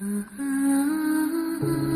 啊